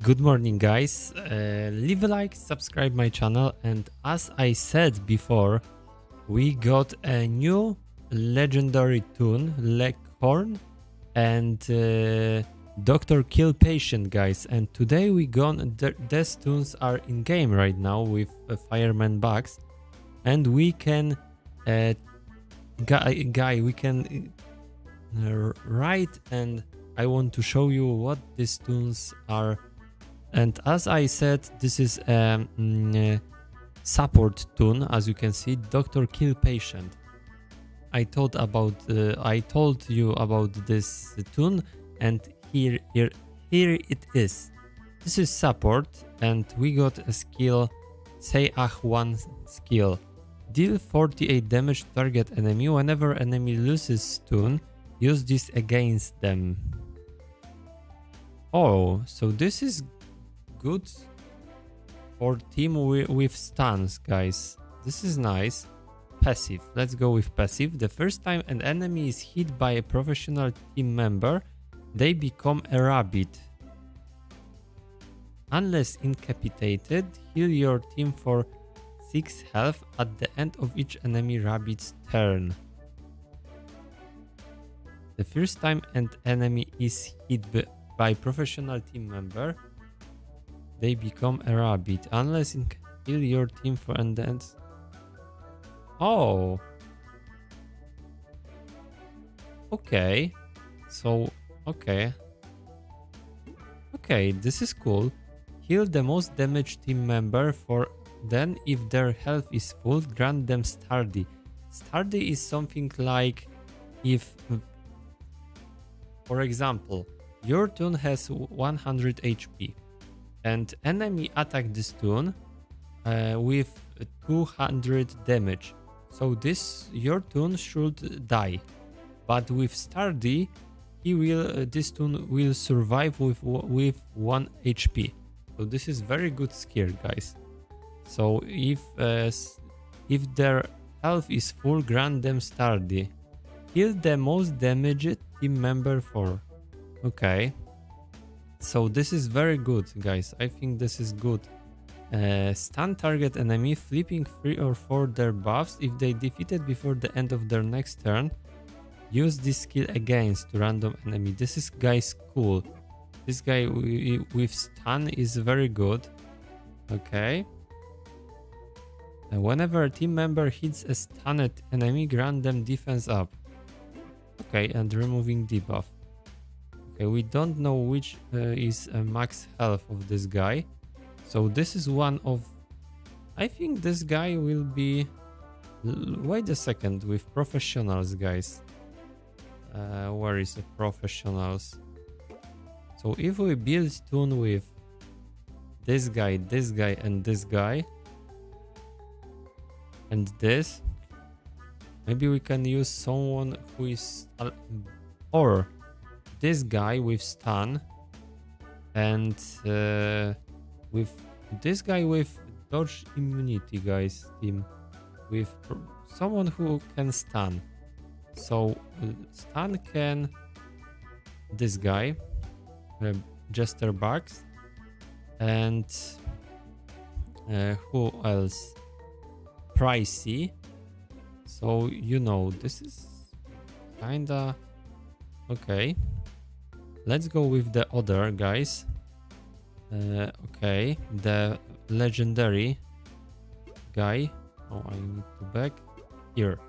Good morning guys, uh, leave a like, subscribe my channel and as I said before, we got a new legendary toon, Leghorn and uh, Dr. Killpatient guys and today we gone, th these toons are in game right now with uh, Fireman Bugs and we can, uh, guy, guy, we can uh, write and I want to show you what these toons are and as I said, this is a mm, support toon, as you can see, Doctor Killpatient. I told about, uh, I told you about this toon, and here, here, here it is. This is support, and we got a skill, say ah 1 skill. Deal 48 damage to target enemy whenever enemy loses stun. Use this against them. Oh, so this is good for team with stuns, guys. This is nice. Passive. Let's go with passive. The first time an enemy is hit by a professional team member, they become a rabbit. Unless incapacitated, heal your team for 6 health at the end of each enemy rabbit's turn. The first time an enemy is hit by professional team member, they become a rabbit unless you kill your team for endings. Oh. Okay. So, okay. Okay, this is cool. Heal the most damaged team member for then if their health is full, grant them sturdy. Sturdy is something like if, for example, your toon has 100 HP and enemy attack this toon uh, with 200 damage. So this your toon should die, but with Sturdy, he will uh, this toon will survive with with one HP. So this is very good skill, guys. So if uh, if their health is full, grant them Sturdy. Kill the most damaged team member for. Okay, so this is very good, guys. I think this is good. Uh, stun target enemy, flipping 3 or 4 their buffs if they defeated before the end of their next turn. Use this skill against random enemy. This is guys cool. This guy with stun is very good. Okay. And whenever a team member hits a stunned enemy, grant them defense up. Okay, and removing debuff. Okay, we don't know which uh, is uh, max health of this guy. So this is one of... I think this guy will be... Wait a second, with professionals, guys. Uh, where is the professionals? So if we build toon with this guy, this guy, and this guy, and this, maybe we can use someone who is... Or this guy with stun and uh, with this guy with dodge immunity guys team with someone who can stun. So uh, stun can this guy uh, jester bugs and uh, who else? Prissy. So you know this is kinda okay Let's go with the other guys. Uh, okay, the legendary guy. Oh, I need to back. Here.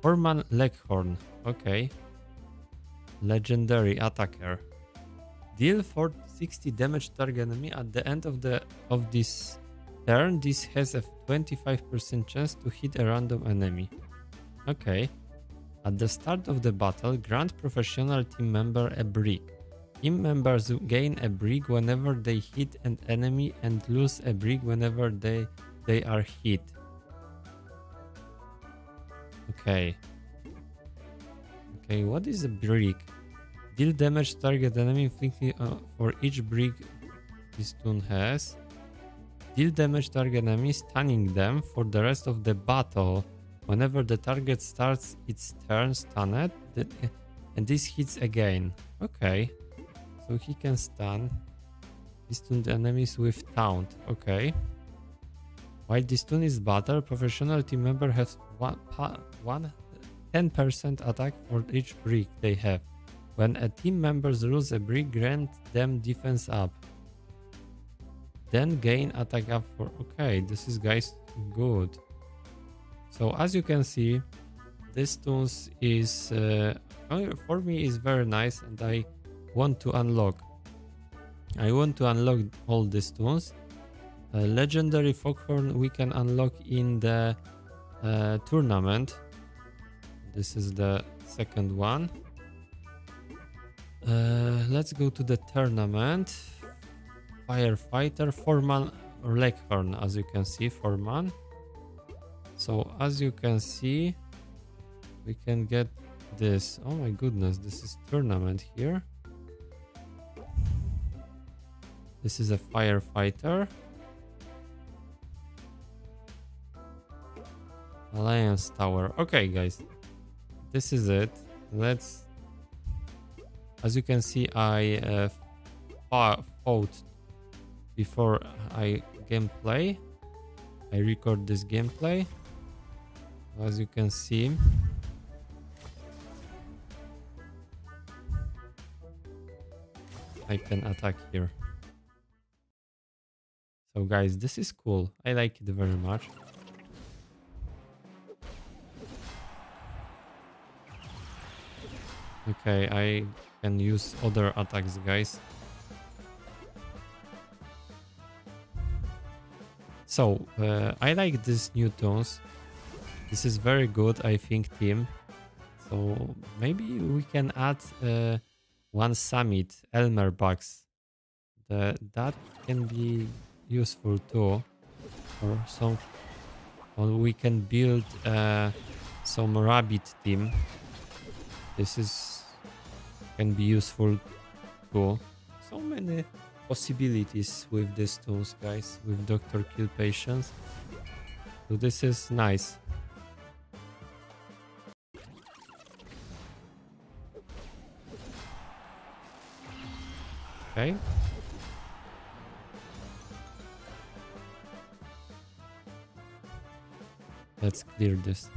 Foreman Leghorn. Okay. Legendary attacker. Deal for 60 damage target enemy at the end of the of this turn. This has a 25% chance to hit a random enemy. Okay. At the start of the battle, grant professional team member a brick. Team members gain a brick whenever they hit an enemy and lose a brick whenever they, they are hit. Okay. Okay, what is a brick? Deal damage target enemy inflicting uh, for each brick this toon has. Deal damage target enemy stunning them for the rest of the battle. Whenever the target starts its turn stunned, it and this hits again. Okay. So he can stun. This toon enemies with taunt. Okay. While this toon is battle, professional team member has one, one 10% attack for each brick they have. When a team member loses a brick, grant them defense up. Then gain attack up for... Okay, this is guys good. So as you can see, this toons is... Uh, for me is very nice and I want to unlock. I want to unlock all these toons. Uh, legendary foghorn we can unlock in the uh, tournament this is the second one. Uh, let's go to the tournament. Firefighter, Foreman or Leghorn, as you can see, Foreman. So as you can see, we can get this. Oh my goodness, this is tournament here. This is a firefighter. Alliance Tower. Okay, guys this is it. Let's. As you can see, I uh, fought before I gameplay. I record this gameplay. As you can see, I can attack here. So guys, this is cool. I like it very much. Okay, I can use other attacks, guys. So, uh, I like these new tones. This is very good, I think, team. So, maybe we can add uh, one summit, Elmer box. The, that can be useful too. Or some... Or we can build uh, some rabbit team. This is can be useful too. So many possibilities with these tools, guys, with Dr. Killpatients. So this is nice. Okay. Let's clear this.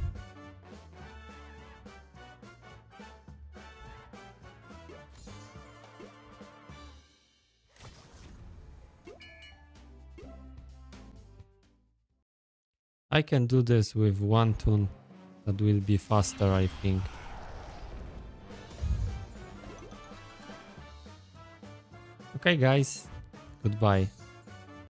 I can do this with one toon that will be faster, I think. Okay, guys. Goodbye.